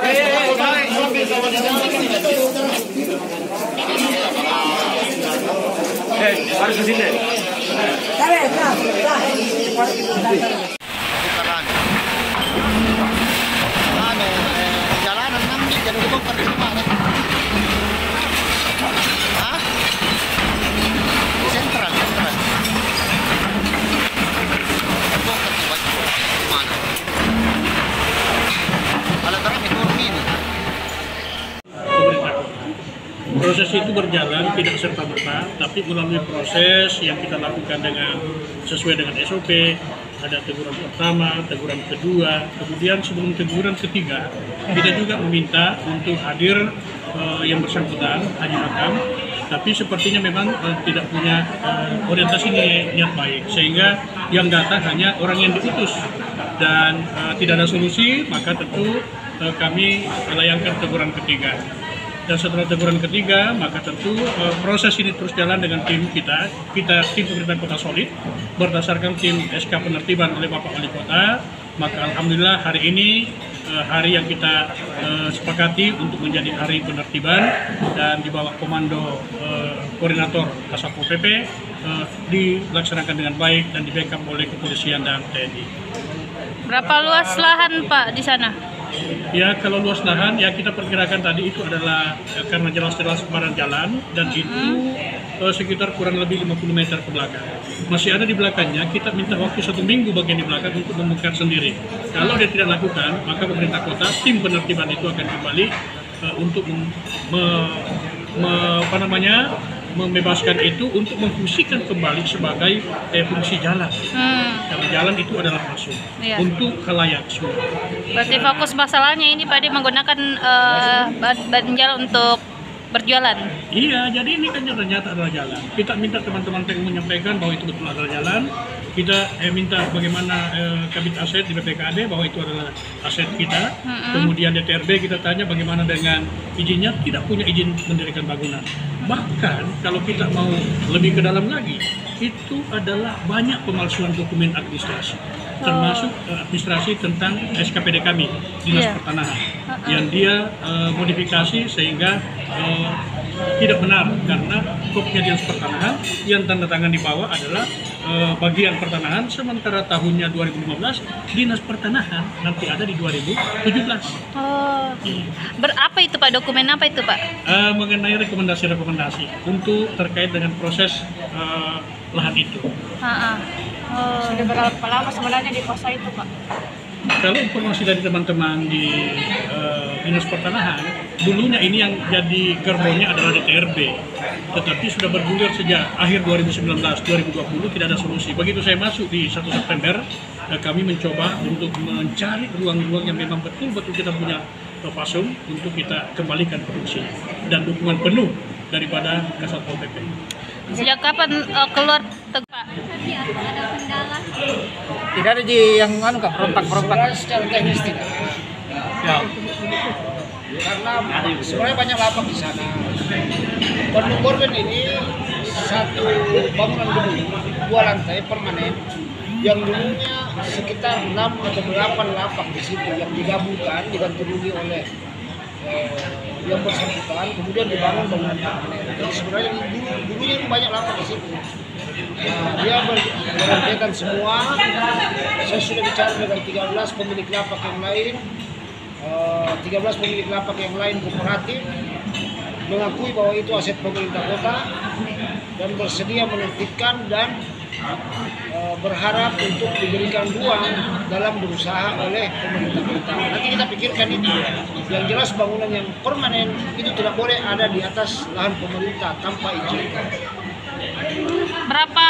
Hey, hey, hey, harus ke sini. putaran. Ano, eh, jalanan namin, jangan dibongkar di mana. Hah? Sentral, sentral. Bongkar di baju, di mana? Alat kami turun ini. pemerintah kota. Proses itu berjalan tidak serta merta, tapi melalui proses yang kita lakukan dengan sesuai dengan SOP, ada teguran pertama, teguran kedua, kemudian sebelum teguran ketiga, kita juga meminta untuk hadir eh, yang bersangkutan, Haji Hakam, tapi sepertinya memang eh, tidak punya eh, orientasi ni- niat baik, sehingga yang datang hanya orang yang diutus dan tidak ada solusi, maka tentu kami melayangkan teguran ketiga dan setelah teguran ketiga maka tentu eh, proses ini terus jalan dengan tim kita kita tim pemerintah kota solid berdasarkan tim SK penertiban oleh Bapak Wali Kota maka alhamdulillah hari ini eh, hari yang kita eh, sepakati untuk menjadi hari penertiban dan di bawah komando eh, koordinator Kasatpol PP eh, dilaksanakan dengan baik dan dibackup oleh kepolisian dan TNI. Berapa luas lahan Pak di sana? Ya kalau luas lahan ya kita perkirakan tadi itu adalah eh, karena jelas-jelas badan jalan dan itu eh, sekitar kurang lebih 50 meter ke belakang. Masih ada di belakangnya kita minta waktu satu minggu bagian di belakang untuk membongkar sendiri. Kalau dia tidak lakukan maka pemerintah kota tim penertiban itu akan kembali eh, untuk me- me- apa namanya membebaskan itu untuk memfungsikan kembali sebagai eh, fungsi jalan. Hmm, Karena jalan itu adalah masuk Iya. untuk halayak semua. berarti fokus masalahnya ini Pak menggunakan eh, bad- badan jalan untuk berjualan. Iya, jadi ini kan ternyata adalah jalan. Kita minta teman-teman PU menyampaikan bahwa itu betul adalah jalan. Kita eh, minta bagaimana eh, kabit aset di BPKD bahwa itu adalah aset kita. Mm-mm. Kemudian DTRB kita tanya bagaimana dengan izinnya, tidak punya izin mendirikan bangunan. Bahkan kalau kita mau lebih ke dalam lagi, itu adalah banyak pemalsuan dokumen administrasi. Termasuk eh, administrasi tentang SKPD kami, Dinas Iya. Pertanahan Uh-uh. yang dia eh, modifikasi sehingga eh, tidak benar karena kopinya dinas pertanahan yang tanda tangan di bawah adalah eh, bagian pertanahan sementara tahunnya 2015 dinas pertanahan nanti ada di 2017 Oh, berapa itu Pak dokumen apa itu Pak? Eh, mengenai rekomendasi-rekomendasi untuk terkait dengan proses eh, lahan itu Ha-ha. Oh, Sudah berapa lama sebenarnya di pos itu, Pak? kalau informasi dari teman-teman di eh, dinas pertanahan dulunya ini yang jadi gerbongnya adalah DTRB tetapi sudah bergulir sejak akhir 2019 2020 tidak ada solusi begitu saya masuk di 1 September eh, kami mencoba untuk mencari ruang-ruang yang memang betul-betul kita punya eh, fasum untuk kita kembalikan fungsi dan dukungan penuh daripada Kasatpol PP. Sejak kapan eh, keluar Teg- Pak? tidak ada di yang anu kak perontak-perontak Secara teknis tidak. ya Karena sebenarnya banyak lapak di sana. Bandung Korban ini satu bangunan gedung dua lantai permanen yang dulunya sekitar 6 atau 8 lapak di situ yang digabungkan digantunggi oleh eh, yang bersangkutan kemudian dibangun bangunan sebenarnya dulu, dulunya itu banyak lapak di situ. Nah, dia berentetan semua. Saya sudah bicara dengan 13 pemilik lapak yang lain, eh, 13 pemilik lapak yang lain kooperatif mengakui bahwa itu aset pemerintah kota dan bersedia menertibkan dan eh, berharap untuk diberikan ruang dalam berusaha oleh pemerintah kota. Nanti kita pikirkan itu. Yang jelas bangunan yang permanen itu tidak boleh ada di atas lahan pemerintah tanpa izin. Berapa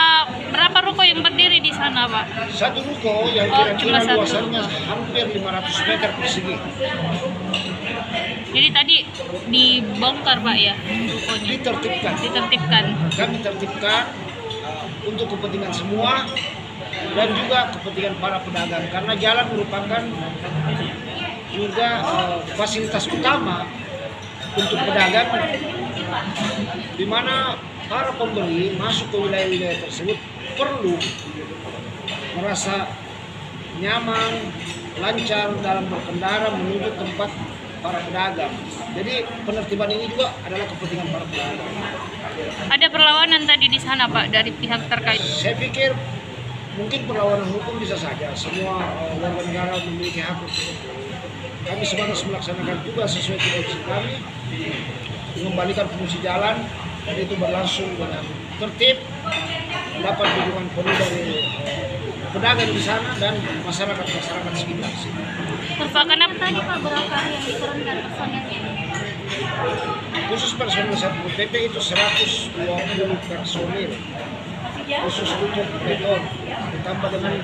berapa ruko yang berdiri di sana Pak? Satu ruko yang Oh, kira-kira satu. luasannya hampir 500 meter persegi. Jadi tadi dibongkar Pak ya rukonya, ditertibkan ditertibkan. kami tertibkan untuk kepentingan semua dan juga kepentingan para pedagang karena jalan merupakan juga uh, fasilitas utama untuk pedagang di mana para pembeli masuk ke wilayah-wilayah tersebut perlu merasa nyaman, lancar dalam berkendara menuju tempat para pedagang. Jadi penertiban ini juga adalah kepentingan para pedagang. Ada perlawanan tadi di sana Pak dari pihak terkait. Saya pikir mungkin perlawanan hukum bisa saja. Semua eh, warga negara memiliki hak untuk. Kami sebatas melaksanakan juga sesuai tugas kami, mengembalikan fungsi jalan dan itu berlangsung dengan tertib, mendapat dukungan penuh dari eh, pedagang di sana dan masyarakat masyarakat sekitar sini. Kenapa tadi Pak berapa yang diturunkan personelnya? Khusus personil Satpol PP itu 120 personil. Khusus untuk beton ditambah dengan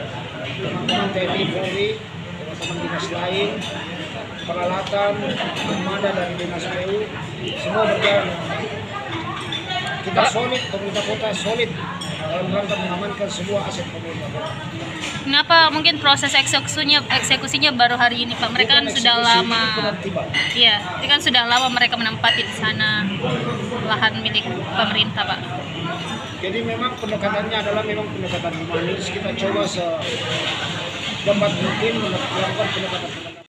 teman-teman TNI Polri teman-teman dinas lain peralatan armada dari dinas PU semua berjalan. Kita solid pemerintah kota solid dalam rangka mengamankan semua aset pemerintah Kenapa mungkin proses eksekusinya eksekusinya baru hari ini Pak? Mereka kan sudah lama. Iya, itu kan sudah lama mereka menempati di sana lahan milik pemerintah Pak. Jadi memang pendekatannya adalah memang pendekatan humanis. Kita coba sedapat mungkin melakukan pendekatan-pendekatan